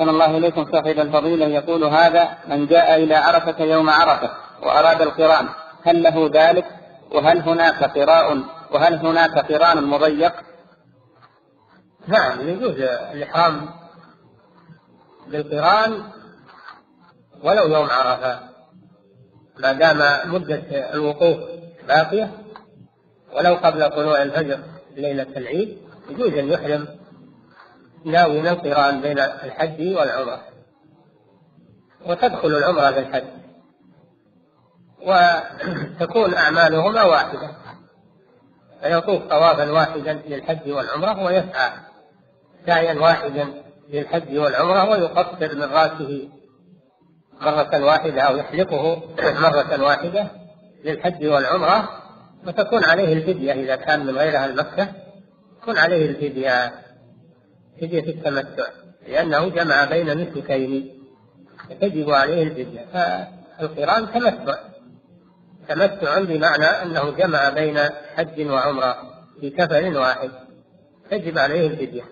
أحسن الله إليكم صاحب الفضيلة. يقول هذا من جاء إلى عرفة يوم عرفة وأراد القران هل له ذلك؟ وهل هناك قراء؟ وهل هناك قران مضيق؟ نعم يجوز الإحرام بالقران ولو يوم عرفة. ما دام مدة الوقوف باقية ولو قبل طلوع الفجر ليلة العيد يجوز أن يحرم ناوي القران بين الحج والعمرة وتدخل العمرة في الحج وتكون أعمالهما واحدة. فيطوف طوافا واحدا للحج والعمرة ويسعى سعيا واحدا للحج والعمرة ويقصر من رأسه مرة واحدة أو يحلقه مرة واحدة للحج والعمرة. وتكون عليه الفدية إذا كان من غير أهل مكة تكون عليه الفدية. فدية التمتع لأنه جمع بين نسكين تجب عليه الفدية فالقرآن تمتع. تمتع بمعنى أنه جمع بين حج وعمرة في كفن واحد. تجب عليه الفدية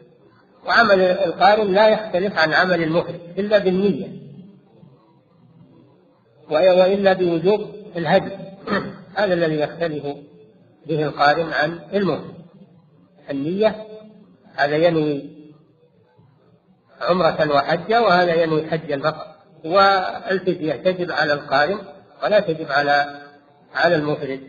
وعمل القارن لا يختلف عن عمل المحرم إلا بالنية. وإلا بوجوب الهدي. هذا الذي يختلف به القارن عن المحرم النية هذا ينوي عمرة وحجة وهذا ينوي حجا فقط والفدية تجب على القارن ولا تجب على على المفرد.